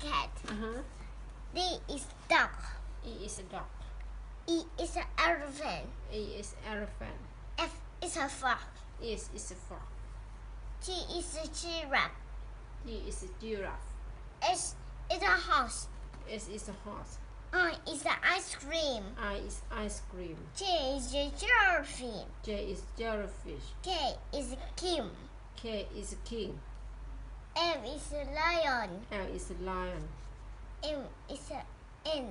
cat. Uh-huh. D is dog. E is a dog. E is an elephant. E is elephant. F is a frog. S is a frog. G is a giraffe. G is a giraffe. S is a horse. S is a horse. I is an ice cream. I is ice cream. J is a jellyfish. J is jellyfish. K is a Kim. K is a king. M is a lion. L is a lion. M is a N.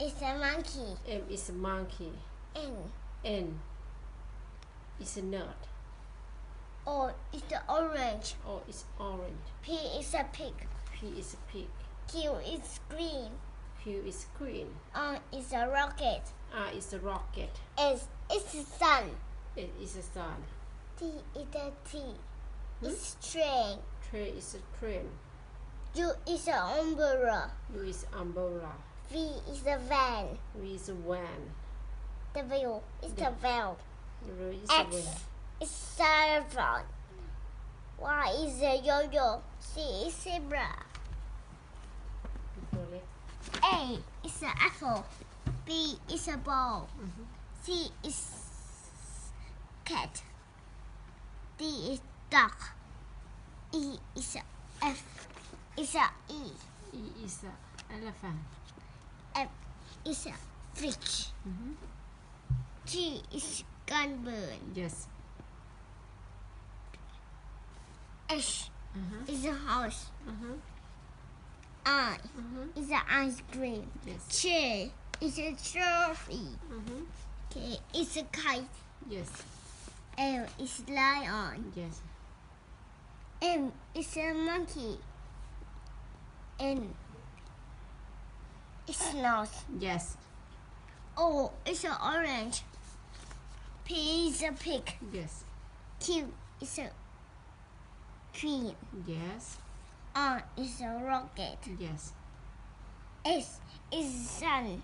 Is a monkey. M is a monkey. N. N is a nut. O is the orange. O is orange. P is a pig. P is a pig. Q is green. Q is queen. R is a rocket. R is a rocket. S is the sun. It is a sun. T is a T. Hmm? is train. Train is train. U is umbrella. U is umbrella. V is a van. V is a van. W is the veil. X is servant. Y is a yo-yo. C is zebra. A is an apple. B is a ball. Mm -hmm. C is cat. D is duck. E is a F is a E. E is a elephant. F is a fish. Mhm. G is gunbird. Yes. H Uh-huh. is a horse. Uh-huh. I Uh-huh. is an ice cream. Yes. J is a trophy. K is a kite. Yes. L is lion. Yes. M is a monkey. N is nose. Yes. Oh, o is an orange. P is a pig. Yes. Q is a queen. Yes. Oh, R is a rocket. Yes. S is sun.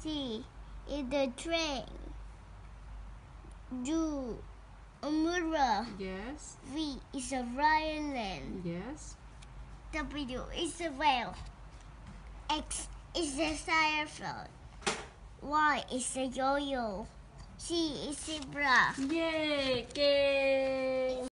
C is the train. U Umura. Yes. V is a violin. Yes. W is a whale. X is a xylophone. Y is a yo-yo. C is a bra. Yay! Yay!